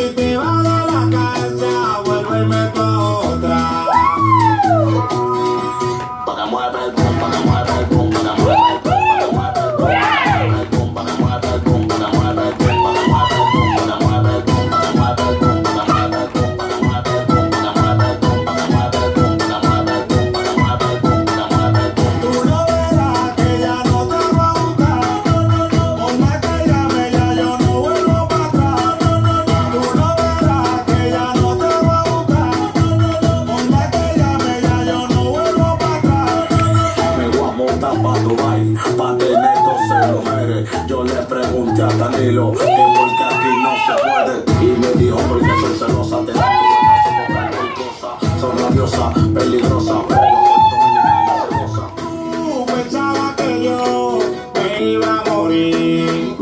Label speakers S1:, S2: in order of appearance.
S1: Si te vas de la casa, pa' otra.
S2: para Dubai, pa' tener 12 mujeres. Yo le pregunté a Danilo que por qué aquí no se puede. Y me dijo porque soy celosa, te da tu buena, cosa. Son rabiosa, peligrosa, pero yo soy dominicana,
S1: Tú pensabas que yo me iba a morir.